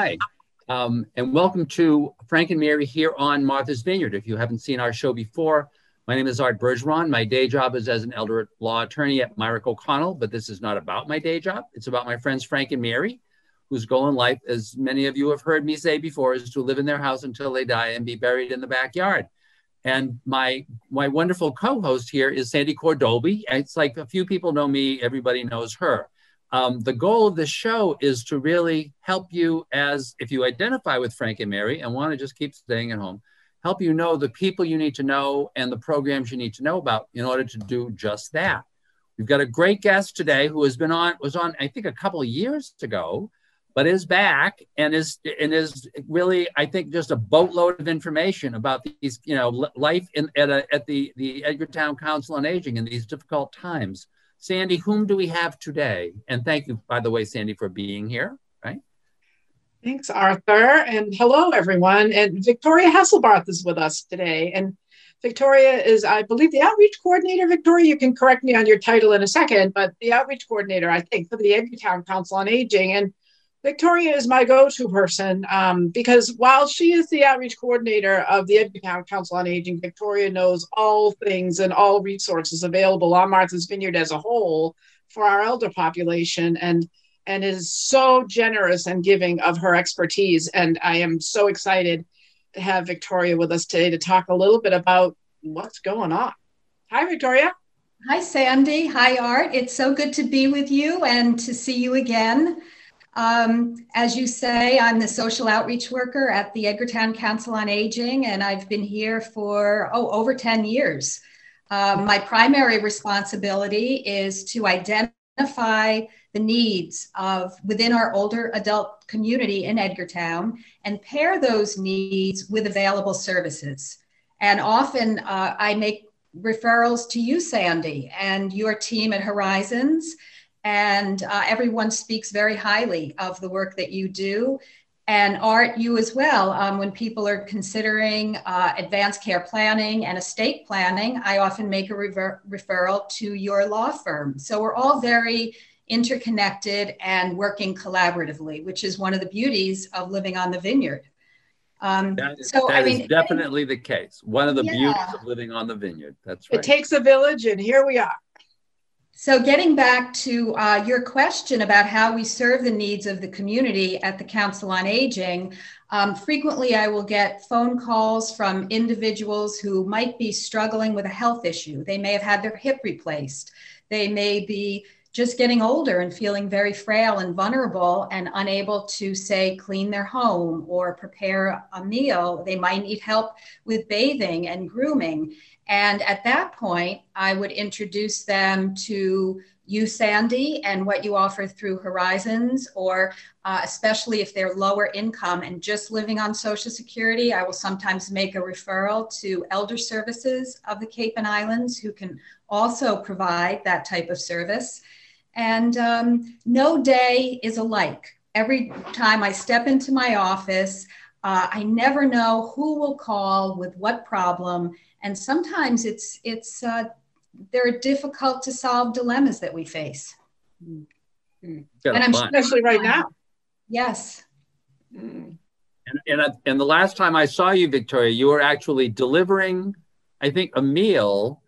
Hi, um, and welcome to Frank and Mary here on Martha's Vineyard. If you haven't seen our show before, my name is Art Bergeron. My day job is as an elder law attorney at Mirick O'Connell, but this is not about my day job. It's about my friends Frank and Mary, whose goal in life, as many of you have heard me say before, is to live in their house until they die and be buried in the backyard. And my my wonderful co-host here is Sandy Cordobi. It's like a few people know me, everybody knows her. Um, the goal of this show is to really help you as if you identify with Frank and Mary and want to just keep staying at home, help you know the people you need to know and the programs you need to know about in order to do just that. We've got a great guest today who has been on, was on, I think, a couple of years ago, but is back and is and is really, I think, just a boatload of information about these, you know, life in at, a, at the the Edgartown Council on Aging in these difficult times. Sandy, whom do we have today? And thank you, by the way, Sandy, for being here, right? Thanks, Arthur. And hello, everyone. And Victoria Haeselbarth is with us today. And Victoria is, I believe, the outreach coordinator. Victoria, you can correct me on your title in a second, but the outreach coordinator, I think, for the Edgartown Council on Aging. And Victoria is my go-to person um, because while she is the outreach coordinator of the Edgartown Council on Aging, Victoria knows all things and all resources available on Martha's Vineyard as a whole for our elder population and and is so generous and giving of her expertise. And I am so excited to have Victoria with us today to talk a little bit about what's going on. Hi, Victoria. Hi, Sandy. Hi, Art. It's so good to be with you and to see you again. Um, as you say, I'm the social outreach worker at the Edgartown Council on Aging, and I've been here for, oh, over 10 years. Um, my primary responsibility is to identify the needs of within our older adult community in Edgartown and pair those needs with available services. And often uh, I make referrals to you, Sandy, and your team at Horizons and uh, everyone speaks very highly of the work that you do and art you as well um, when people are considering uh, advanced care planning and estate planning i often make a rever- referral to your law firm so we're all very interconnected and working collaboratively which is one of the beauties of living on the vineyard um, that is, so that I mean, is definitely the case. One of the yeah. beauties of living on the vineyard. That's right. It takes a village, and here we are. So, getting back to uh, your question about how we serve the needs of the community at the Council on Aging, um, frequently I will get phone calls from individuals who might be struggling with a health issue. They may have had their hip replaced, they may be just getting older and feeling very frail and vulnerable and unable to, say, clean their home or prepare a meal. They might need help with bathing and grooming. And at that point, I would introduce them to you, Sandy, and what you offer through Horizons, or uh, especially if they're lower income and just living on Social Security, I will sometimes make a referral to Elder Services of the Cape and Islands, who can also provide that type of service. And um, no day is alike. Every time I step into my office, uh, I never know who will call with what problem and sometimes it's it's uh, there are difficult to solve dilemmas that we face mm-hmm. and i'm especially right now yes mm. and, and, and the last time i saw you victoria you were actually delivering i think a meal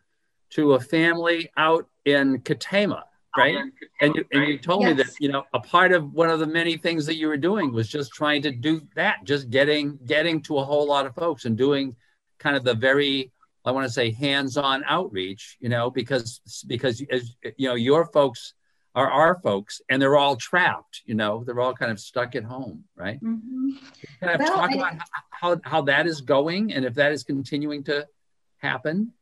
to a family out in katama right and you, and you told yes. me that you know a part of one of the many things that you were doing was just trying to do that just getting getting to a whole lot of folks and doing kind of the very I want to say hands-on outreach, you know, because because as you know, your folks are our folks, and they're all trapped. You know, they're all kind of stuck at home, right? Mm-hmm. Kind of well, talk I, about how how that is going, and if that is continuing to happen.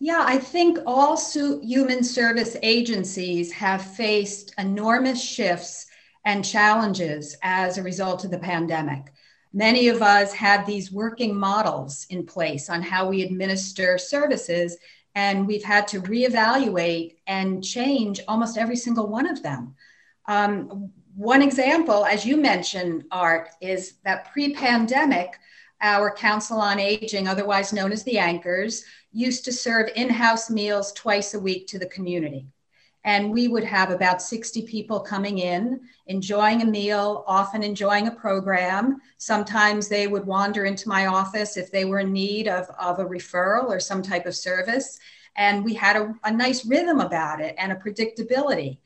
Yeah, I think all human service agencies have faced enormous shifts and challenges as a result of the pandemic. Many of us had these working models in place on how we administer services and we've had to reevaluate and change almost every single one of them. Um, one example as you mentioned art is that pre-pandemic our council on aging otherwise known as the anchors used to serve in-house meals twice a week to the community And we would have about 60 people coming in, enjoying a meal, often enjoying a program. Sometimes they would wander into my office if they were in need of, of a referral or some type of service. And we had a, a nice rhythm about it and a predictability.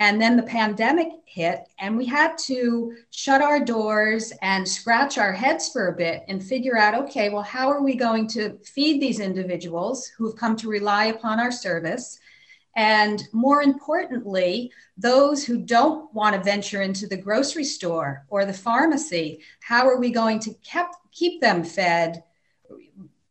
And then the pandemic hit, and we had to shut our doors and scratch our heads for a bit and figure out okay, well, how are we going to feed these individuals who've come to rely upon our service? And more importantly, those who don't want to venture into the grocery store or the pharmacy, how are we going to kept, keep them fed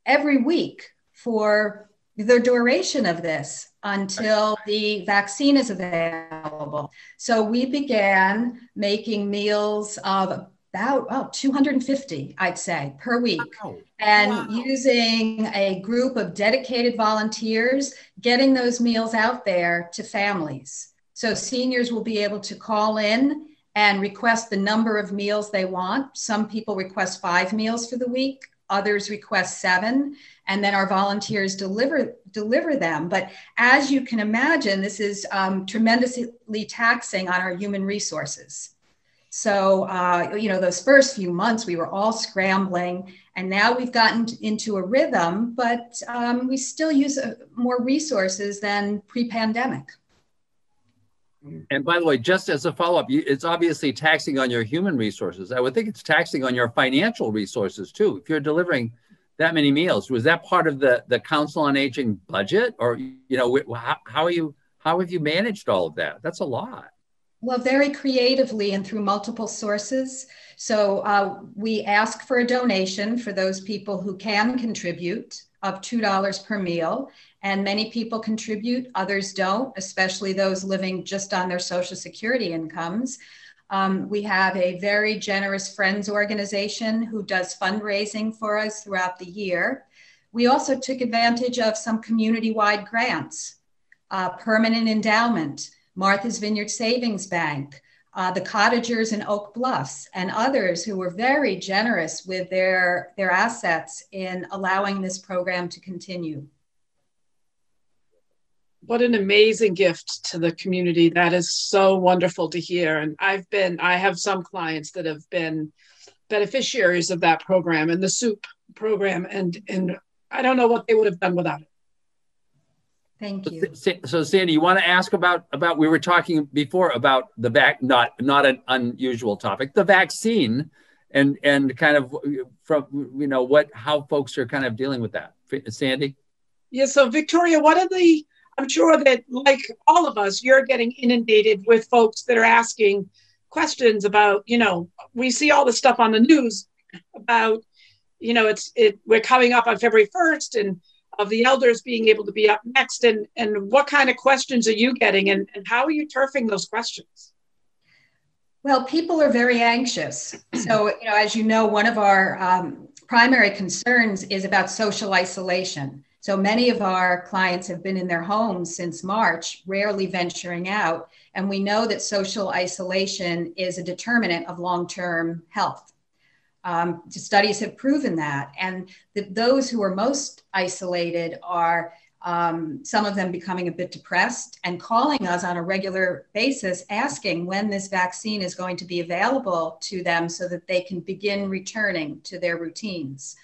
every week for the duration of this until the vaccine is available. So we began making meals of about oh, 250, I'd say, per week. Wow. And wow. using a group of dedicated volunteers, getting those meals out there to families. So seniors will be able to call in and request the number of meals they want. Some people request five meals for the week, others request seven and then our volunteers deliver deliver them. But as you can imagine this is um, tremendously taxing on our human resources. So uh, you know those first few months we were all scrambling and now we've gotten into a rhythm but um, we still use uh, more resources than pre-pandemic and by the way, just as a follow up, it's obviously taxing on your human resources. I would think it's taxing on your financial resources too. If you're delivering that many meals. Was that part of the the Council on Aging budget, or you know, how, how are you? How have you managed all of that? That's a lot. Well, very creatively and through multiple sources. So uh, we ask for a donation for those people who can contribute of $2 per meal. And many people contribute, others don't, especially those living just on their Social Security incomes. Um, we have a very generous friends organization who does fundraising for us throughout the year. We also took advantage of some community wide grants, uh, permanent endowment, Martha's Vineyard Savings Bank, uh, the cottagers in Oak Bluffs, and others who were very generous with their, their assets in allowing this program to continue what an amazing gift to the community. That is so wonderful to hear. And I've been, I have some clients that have been beneficiaries of that program and the soup program. And and I don't know what they would have done without it. Thank you. So, Sandy, you want to ask about about we were talking before about the vac not not an unusual topic, the vaccine, and and kind of from you know what how folks are kind of dealing with that. Sandy. Yeah. So Victoria, what are the I'm sure that, like all of us, you're getting inundated with folks that are asking questions about, you know, we see all the stuff on the news about, you know, it's it we're coming up on February 1st and of the elders being able to be up next and and what kind of questions are you getting and, and how are you turfing those questions? Well, people are very anxious. So, you know, as you know, one of our um, primary concerns is about social isolation. So many of our clients have been in their homes since March, rarely venturing out. And we know that social isolation is a determinant of long term health. Um, studies have proven that. And the, those who are most isolated are um, some of them becoming a bit depressed and calling us on a regular basis, asking when this vaccine is going to be available to them so that they can begin returning to their routines.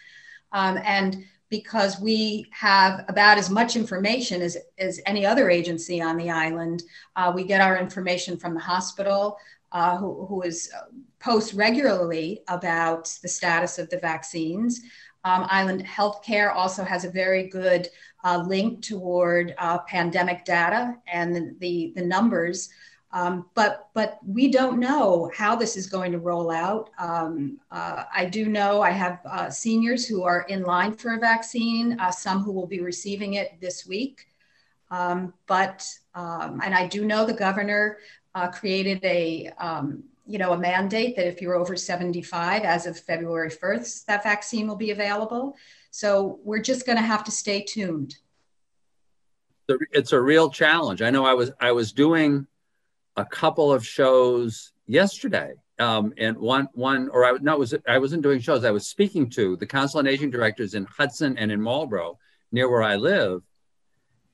Um, and because we have about as much information as, as any other agency on the island. Uh, we get our information from the hospital, uh, who, who is uh, post regularly about the status of the vaccines. Um, island Healthcare also has a very good uh, link toward uh, pandemic data and the, the, the numbers um, but but we don't know how this is going to roll out. Um, uh, I do know I have uh, seniors who are in line for a vaccine, uh, some who will be receiving it this week. Um, but um, and I do know the governor uh, created a um, you know a mandate that if you're over 75 as of February 1st, that vaccine will be available. So we're just going to have to stay tuned. It's a real challenge. I know I was I was doing a couple of shows yesterday. Um, and one, one, or I no, was I wasn't doing shows. I was speaking to the council on aging directors in Hudson and in Marlborough, near where I live,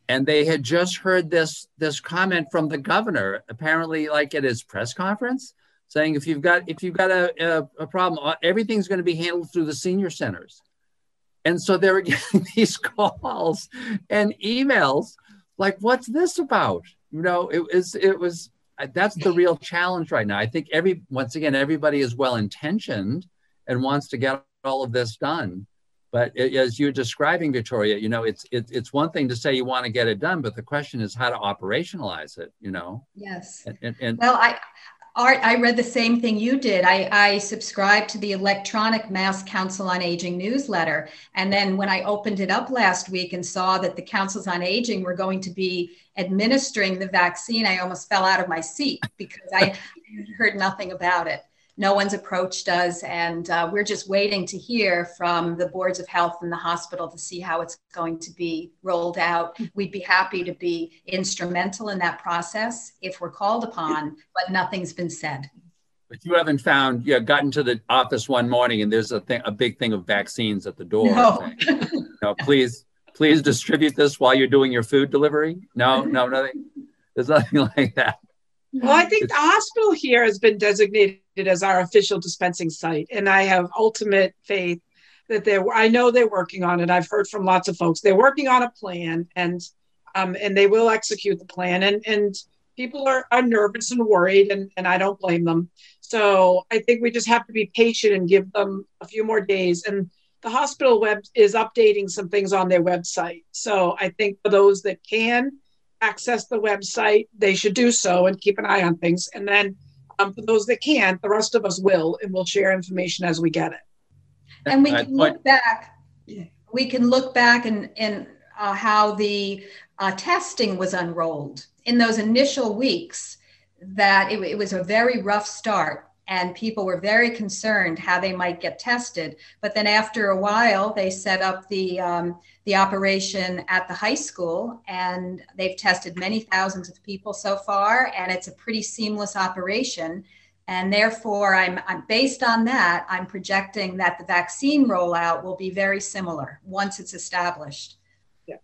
and they had just heard this this comment from the governor, apparently like at his press conference, saying if you've got if you've got a, a, a problem, uh, everything's going to be handled through the senior centers. And so they were getting these calls and emails like, "What's this about?" You know, it was it was that's the real challenge right now. I think every once again everybody is well intentioned and wants to get all of this done, but it, as you're describing, Victoria, you know, it's it, it's one thing to say you want to get it done, but the question is how to operationalize it. You know. Yes. And, and, and well, I Art, I read the same thing you did. I, I subscribed to the electronic Mass Council on Aging newsletter. And then when I opened it up last week and saw that the councils on aging were going to be administering the vaccine, I almost fell out of my seat because I heard nothing about it no one's approached us and uh, we're just waiting to hear from the boards of health and the hospital to see how it's going to be rolled out. We'd be happy to be instrumental in that process if we're called upon but nothing's been said. But you haven't found you have gotten to the office one morning and there's a thing a big thing of vaccines at the door no. no please please distribute this while you're doing your food delivery? No no nothing. There's nothing like that. Well, I think the hospital here has been designated as our official dispensing site, and I have ultimate faith that they're. I know they're working on it. I've heard from lots of folks they're working on a plan, and um, and they will execute the plan. And and people are, are nervous and worried, and and I don't blame them. So I think we just have to be patient and give them a few more days. And the hospital web is updating some things on their website. So I think for those that can access the website, they should do so and keep an eye on things. And then um, for those that can't, the rest of us will, and we'll share information as we get it. And we can look back. We can look back and and uh, how the uh, testing was unrolled in those initial weeks. That it, it was a very rough start and people were very concerned how they might get tested. But then after a while, they set up the um, the operation at the high school, and they've tested many thousands of people so far, and it's a pretty seamless operation. And therefore, I'm, I'm based on that. I'm projecting that the vaccine rollout will be very similar once it's established. Yeah.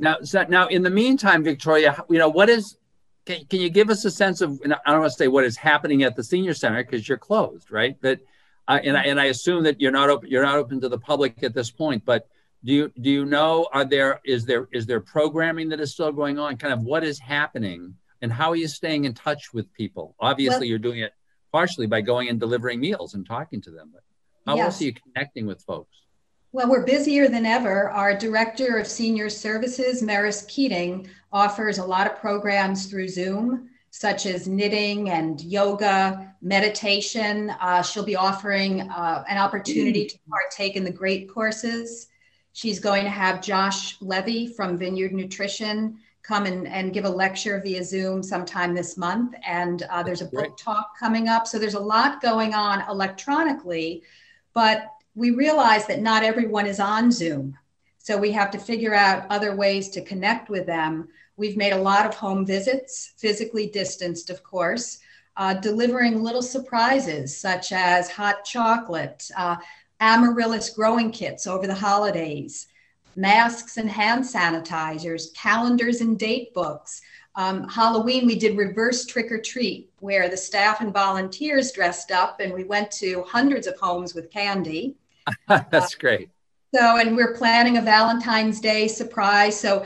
Now, so now, in the meantime, Victoria, you know what is can, can you give us a sense of i don't want to say what is happening at the senior center because you're closed right? But uh, and, I, and i assume that you're not open you're not open to the public at this point but do you do you know are there is there is there programming that is still going on? Kind of what is happening and how are you staying in touch with people? Obviously well, you're doing it partially by going and delivering meals and talking to them but how yes. else are you connecting with folks well, we're busier than ever. Our Director of Senior Services, Maris Keating, offers a lot of programs through Zoom, such as knitting and yoga, meditation. Uh, she'll be offering uh, an opportunity to partake in the GREAT courses. She's going to have Josh Levy from Vineyard Nutrition come and, and give a lecture via Zoom sometime this month. And uh, there's a book talk coming up. So there's a lot going on electronically. But we realize that not everyone is on Zoom. So we have to figure out other ways to connect with them. We've made a lot of home visits, physically distanced, of course, uh, delivering little surprises such as hot chocolate, uh, amaryllis growing kits over the holidays, masks and hand sanitizers, calendars and date books. Um, Halloween, we did reverse trick or treat, where the staff and volunteers dressed up and we went to hundreds of homes with candy. That's great. So, and we're planning a Valentine's Day surprise. So,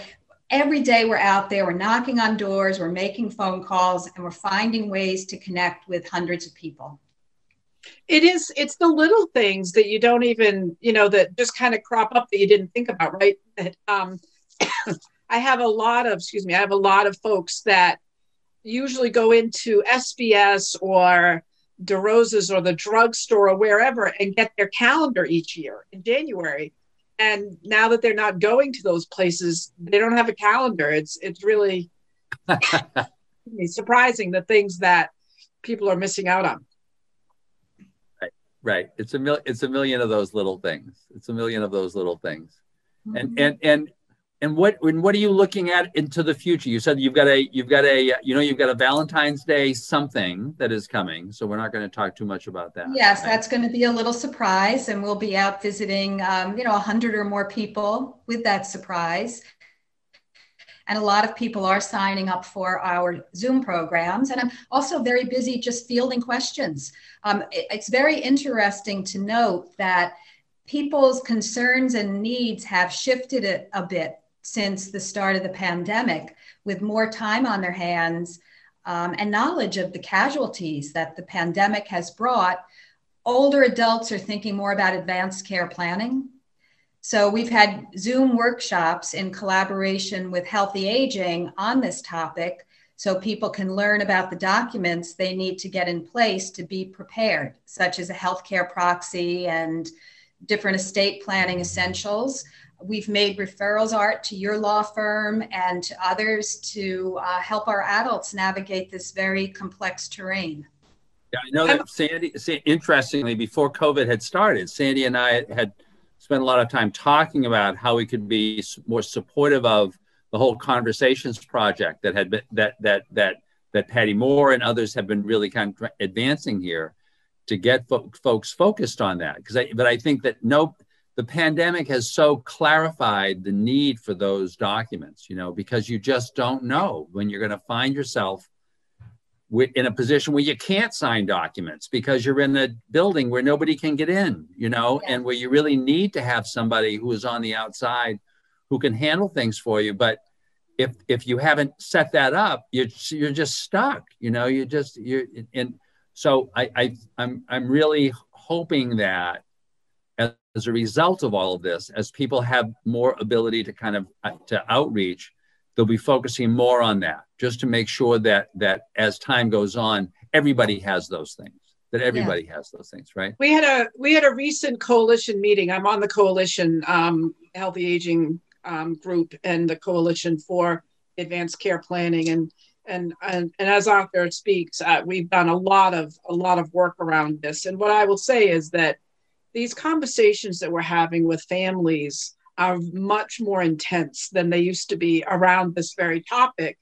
every day we're out there, we're knocking on doors, we're making phone calls, and we're finding ways to connect with hundreds of people. It is, it's the little things that you don't even, you know, that just kind of crop up that you didn't think about, right? That, um, I have a lot of, excuse me, I have a lot of folks that usually go into SBS or DeRosa's or the drugstore or wherever and get their calendar each year in January. And now that they're not going to those places, they don't have a calendar. It's it's really surprising the things that people are missing out on. Right, right. It's a mil- it's a million of those little things. It's a million of those little things, mm-hmm. and and and and what and what are you looking at into the future? You said you've got a you've got a you know you've got a Valentine's Day something that is coming. So we're not going to talk too much about that. Yes, right? that's going to be a little surprise, and we'll be out visiting um, you know a hundred or more people with that surprise. And a lot of people are signing up for our Zoom programs. And I'm also very busy just fielding questions. Um, it, it's very interesting to note that people's concerns and needs have shifted a, a bit since the start of the pandemic with more time on their hands um, and knowledge of the casualties that the pandemic has brought, older adults are thinking more about advanced care planning. So we've had Zoom workshops in collaboration with Healthy Aging on this topic so people can learn about the documents they need to get in place to be prepared, such as a healthcare proxy and different estate planning essentials. We've made referrals art to your law firm and to others to uh, help our adults navigate this very complex terrain. Yeah, I know that Sandy, interestingly, before COVID had started, Sandy and I had spent a lot of time talking about how we could be more supportive of the whole conversations project that had been that that that that Patty Moore and others have been really kind of advancing here to get fo- folks focused on that because I but I think that no the pandemic has so clarified the need for those documents, you know, because you just don't know when you're going to find yourself in a position where you can't sign documents because you're in a building where nobody can get in, you know, yeah. and where you really need to have somebody who is on the outside who can handle things for you. But if if you haven't set that up, you're you're just stuck, you know. You just you're and so I, I I'm I'm really hoping that as a result of all of this, as people have more ability to kind of uh, to outreach, they'll be focusing more on that, just to make sure that that as time goes on, everybody has those things. That everybody yeah. has those things, right? We had a we had a recent coalition meeting. I'm on the coalition um, healthy aging um, group and the coalition for advanced care planning and and and, and as Arthur speaks, uh, we've done a lot of a lot of work around this. And what I will say is that these conversations that we're having with families are much more intense than they used to be around this very topic.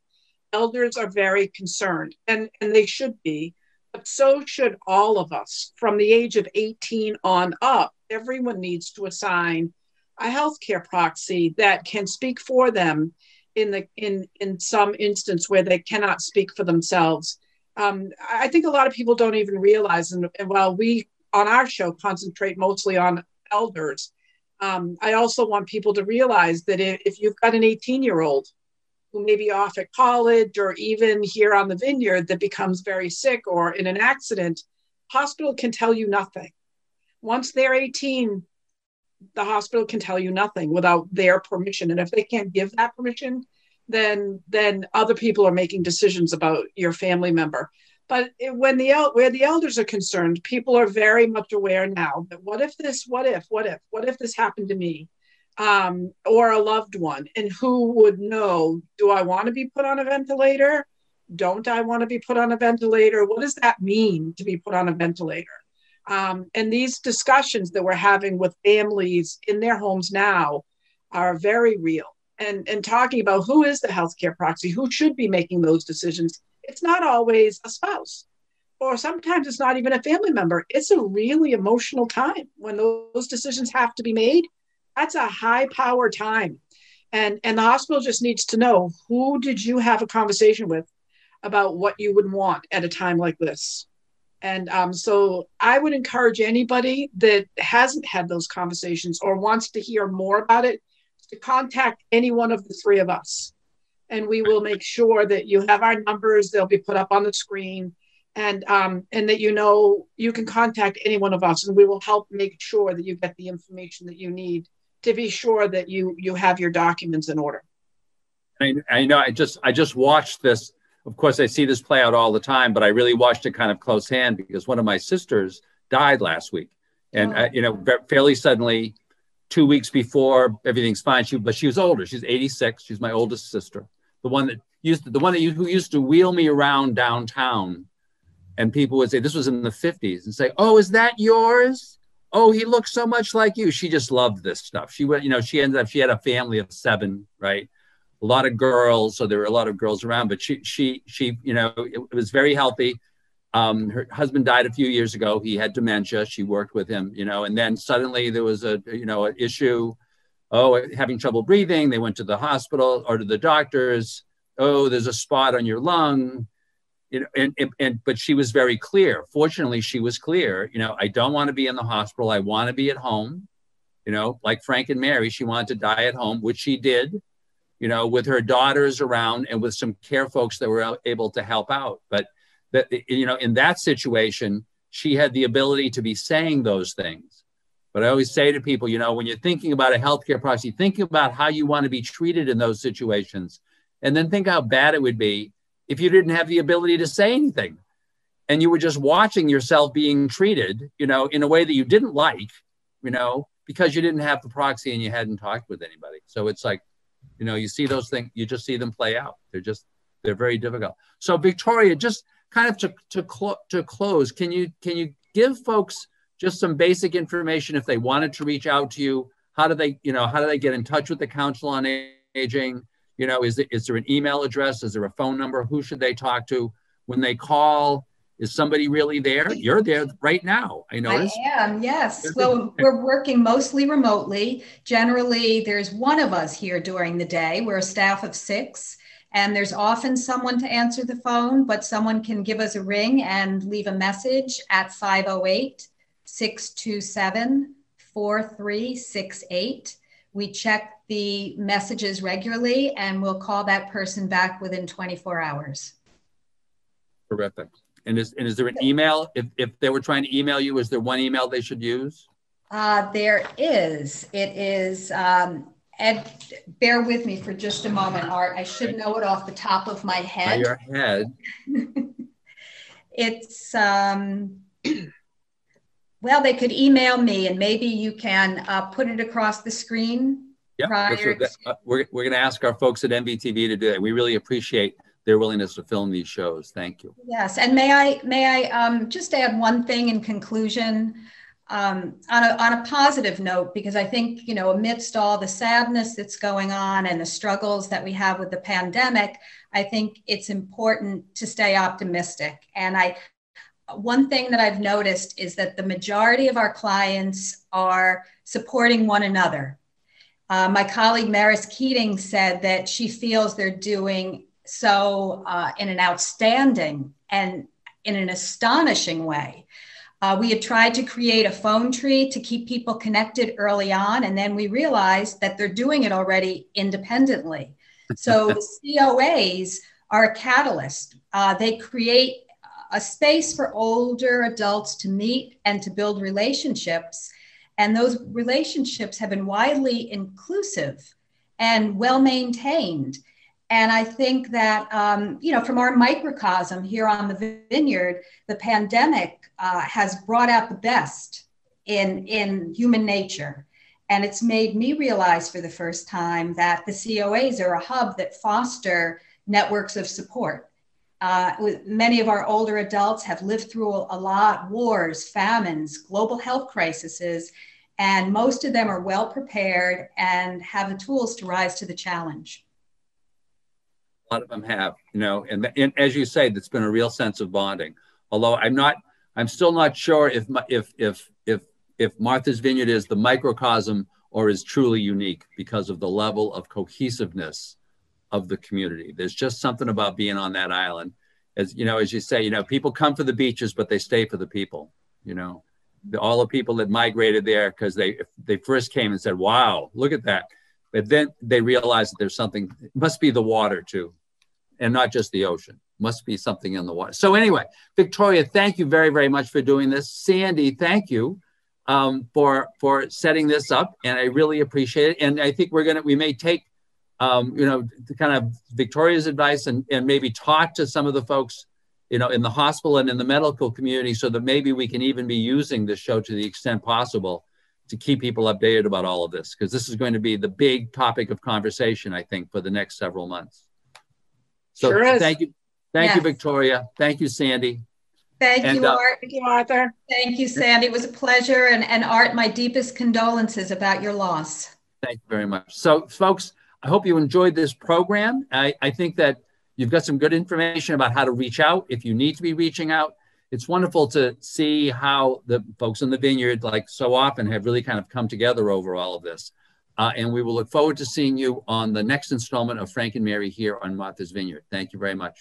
Elders are very concerned, and, and they should be, but so should all of us. From the age of 18 on up, everyone needs to assign a healthcare proxy that can speak for them in the in in some instance where they cannot speak for themselves. Um, I think a lot of people don't even realize, and, and while we on our show concentrate mostly on elders. Um, I also want people to realize that if, if you've got an 18 year old who may be off at college or even here on the vineyard that becomes very sick or in an accident, hospital can tell you nothing. Once they're 18, the hospital can tell you nothing without their permission. And if they can't give that permission, then then other people are making decisions about your family member. But when the where the elders are concerned, people are very much aware now that what if this, what if, what if, what if this happened to me, um, or a loved one, and who would know? Do I want to be put on a ventilator? Don't I want to be put on a ventilator? What does that mean to be put on a ventilator? Um, and these discussions that we're having with families in their homes now are very real. And, and talking about who is the healthcare proxy, who should be making those decisions, it's not always a spouse or sometimes it's not even a family member. It's a really emotional time when those decisions have to be made. That's a high power time. And, and the hospital just needs to know who did you have a conversation with about what you would want at a time like this. And um, so I would encourage anybody that hasn't had those conversations or wants to hear more about it to contact any one of the three of us and we will make sure that you have our numbers. They'll be put up on the screen, and um, and that you know you can contact any one of us, and we will help make sure that you get the information that you need to be sure that you you have your documents in order. I, I know. I just I just watched this. Of course, I see this play out all the time, but I really watched it kind of close hand because one of my sisters died last week, and oh. uh, you know, fairly suddenly two weeks before everything's fine. She, but she was older. She's 86. She's my oldest sister. The one that used to, the one that you, who used to wheel me around downtown, and people would say this was in the 50s and say, "Oh, is that yours? Oh, he looks so much like you." She just loved this stuff. She went, you know, she ended up she had a family of seven, right? A lot of girls, so there were a lot of girls around, but she she she, you know, it, it was very healthy. Um, her husband died a few years ago. He had dementia. She worked with him, you know, and then suddenly there was a, you know, an issue oh, having trouble breathing. They went to the hospital or to the doctors. Oh, there's a spot on your lung. You know, and, and, and but she was very clear. Fortunately, she was clear. You know, I don't want to be in the hospital. I want to be at home. You know, like Frank and Mary, she wanted to die at home, which she did. You know, with her daughters around and with some care folks that were able to help out. But that you know, in that situation, she had the ability to be saying those things but I always say to people, you know, when you're thinking about a healthcare policy, think about how you want to be treated in those situations. And then think how bad it would be if you didn't have the ability to say anything and you were just watching yourself being treated, you know, in a way that you didn't like, you know, because you didn't have the proxy and you hadn't talked with anybody. So it's like, you know, you see those things, you just see them play out. They're just, they're very difficult. So Victoria, just kind of to, to, clo- to close, can you, can you give folks just some basic information if they wanted to reach out to you? How do they you know how do they get in touch with the council on aging? You know is, it, is there an email address? Is there a phone number? Who should they talk to? When they call is somebody really there? You're there right now i know. i am yes. Well we're working mostly remotely. Generally there's one of us here during the day. We're a staff of six and there's often someone to answer the phone but someone can give us a ring and leave a message at 508 627 4368. We check the messages regularly and we'll call that person back within 24 hours. Terrific. And is, and is there an email? If, if they were trying to email you, is there one email they should use? Uh, there is. It is, um, Ed, bear with me for just a moment, Art. I should know it off the top of my head. By your head. it's um, well, they could email me and maybe you can uh, put it across the screen. Yeah, prior to- uh, we're, we're going to ask our folks at MVTV to do that. We really appreciate their willingness to film these shows. Thank you. Yes, and may I may I um, just add one thing in conclusion um, on a on a positive note because I think you know amidst all the sadness that's going on and the struggles that we have with the pandemic, I think it's important to stay optimistic. And I one thing that I've noticed is that the majority of our clients are supporting one another. Uh, my colleague Maris Keating said that she feels they're doing so uh, in an outstanding and in an astonishing way. Uh, we had tried to create a phone tree to keep people connected early on, and then we realized that they're doing it already independently. So COAs are a catalyst. Uh, they create a space for older adults to meet and to build relationships. And those relationships have been widely inclusive and well maintained. And I think that, um, you know, from our microcosm here on the vineyard, the pandemic uh, has brought out the best in, in human nature. And it's made me realize for the first time that the COAs are a hub that foster networks of support uh, many of our older adults have lived through a lot wars, famines, global health crises, and most of them are well prepared and have the tools to rise to the challenge. A lot of them have, you know, and, and as you say, that's been a real sense of bonding. Although I'm not, I'm still not sure if if if if if Martha's Vineyard is the microcosm or is truly unique because of the level of cohesiveness of the community. There's just something about being on that island. As you know, as you say, you know, people come for the beaches, but they stay for the people. You know, the, all the people that migrated there because they they first came and said, "Wow, look at that," but then they realized that there's something. It must be the water too, and not just the ocean. Must be something in the water. So anyway, Victoria, thank you very very much for doing this. Sandy, thank you um, for for setting this up, and I really appreciate it. And I think we're gonna we may take um, you know, kind of Victoria's advice and, and maybe talk to some of the folks, you know, in the hospital and in the medical community so that maybe we can even be using this show to the extent possible to keep people updated about all of this, because this is going to be the big topic of conversation, I think, for the next several months. So sure thank you. Thank yes. you, Victoria. Thank you, Sandy. Thank and, you, uh, Art. Thank you, Arthur. Thank you, Sandy. It was a pleasure. And, and Art, my deepest condolences about your loss. Thank you very much. So, folks, I hope you enjoyed this program. I, I think that you've got some good information about how to reach out if you need to be reaching out. It's wonderful to see how the folks in the vineyard, like so often, have really kind of come together over all of this. Uh, and we will look forward to seeing you on the next installment of Frank and Mary here on Martha's Vineyard. Thank you very much.